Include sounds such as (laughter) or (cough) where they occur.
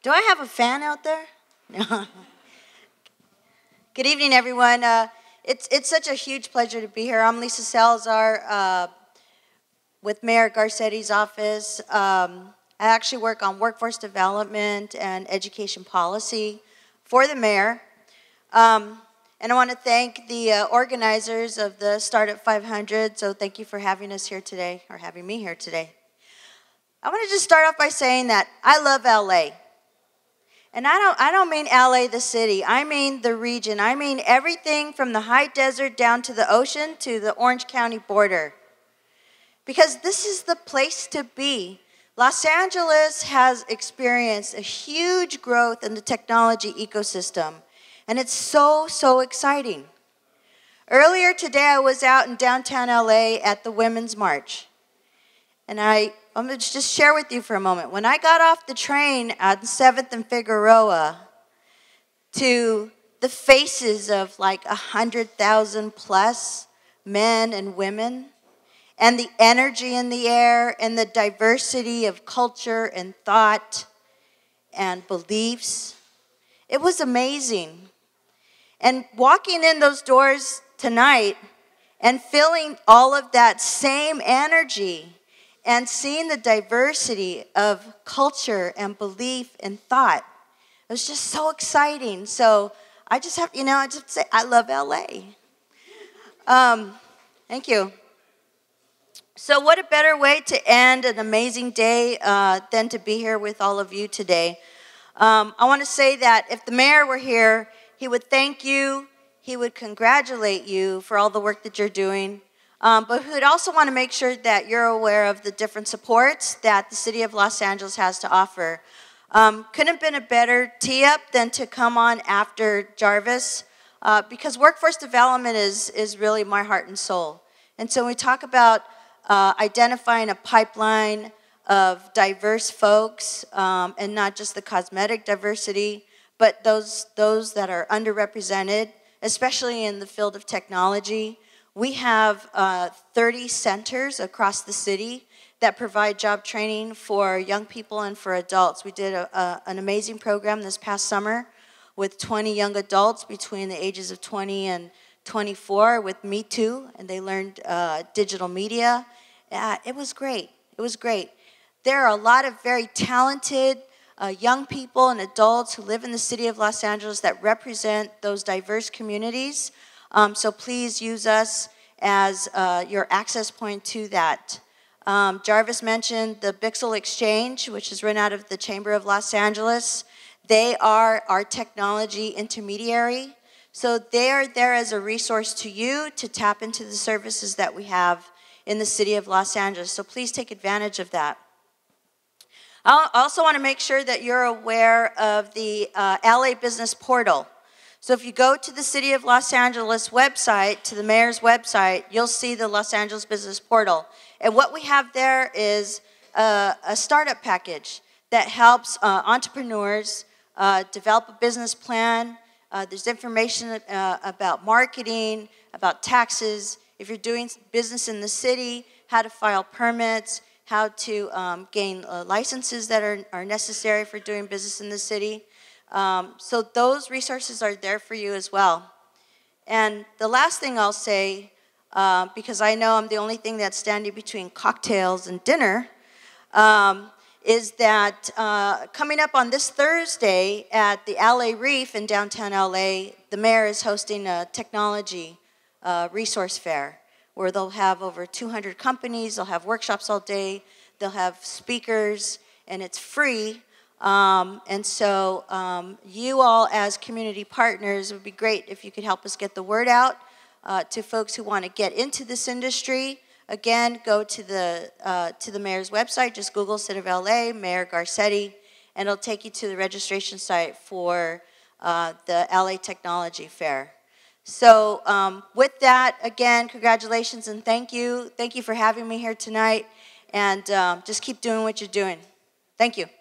Do I have a fan out there? (laughs) No. Good evening, everyone. Uh, it's, it's such a huge pleasure to be here. I'm Lisa Salazar uh, with Mayor Garcetti's office. Um, I actually work on workforce development and education policy for the mayor. Um, and I want to thank the uh, organizers of the Startup 500. So thank you for having us here today, or having me here today. I want to just start off by saying that I love LA. And I don't, I don't mean LA, the city. I mean the region. I mean everything from the high desert down to the ocean to the Orange County border. Because this is the place to be. Los Angeles has experienced a huge growth in the technology ecosystem. And it's so, so exciting. Earlier today, I was out in downtown LA at the Women's March. And I I'm going to just share with you for a moment. When I got off the train at 7th and Figueroa to the faces of like 100,000 plus men and women, and the energy in the air, and the diversity of culture and thought and beliefs, it was amazing. And walking in those doors tonight and feeling all of that same energy and seeing the diversity of culture and belief and thought. It was just so exciting. So I just have, you know, I just say, I love LA. Um, thank you. So, what a better way to end an amazing day uh, than to be here with all of you today. Um, I want to say that if the mayor were here, he would thank you, he would congratulate you for all the work that you're doing. Um, but we would also want to make sure that you're aware of the different supports that the City of Los Angeles has to offer. Um, couldn't have been a better tee up than to come on after Jarvis uh, because workforce development is, is really my heart and soul. And so we talk about uh, identifying a pipeline of diverse folks um, and not just the cosmetic diversity, but those, those that are underrepresented, especially in the field of technology. We have uh, 30 centers across the city that provide job training for young people and for adults. We did a, a, an amazing program this past summer with 20 young adults between the ages of 20 and 24 with Me Too, and they learned uh, digital media. Uh, it was great. It was great. There are a lot of very talented uh, young people and adults who live in the city of Los Angeles that represent those diverse communities. Um, so please use us as uh, your access point to that. Um, Jarvis mentioned the Bixel Exchange, which is run out of the Chamber of Los Angeles. They are our technology intermediary. So they are there as a resource to you to tap into the services that we have in the city of Los Angeles. So please take advantage of that. I also want to make sure that you're aware of the uh, LA Business Portal. So if you go to the City of Los Angeles website, to the mayor's website, you'll see the Los Angeles Business Portal. And what we have there is a, a startup package that helps uh, entrepreneurs uh, develop a business plan. Uh, there's information uh, about marketing, about taxes, if you're doing business in the city, how to file permits, how to um, gain uh, licenses that are, are necessary for doing business in the city. Um, so those resources are there for you as well. And the last thing I'll say, uh, because I know I'm the only thing that's standing between cocktails and dinner, um, is that uh, coming up on this Thursday at the LA Reef in downtown LA, the mayor is hosting a technology uh, resource fair where they'll have over 200 companies, they'll have workshops all day, they'll have speakers, and it's free. Um, and so, um, you all, as community partners, it would be great if you could help us get the word out uh, to folks who want to get into this industry. Again, go to the uh, to the mayor's website. Just Google City of LA, Mayor Garcetti, and it'll take you to the registration site for uh, the LA Technology Fair. So, um, with that, again, congratulations and thank you. Thank you for having me here tonight, and um, just keep doing what you're doing. Thank you.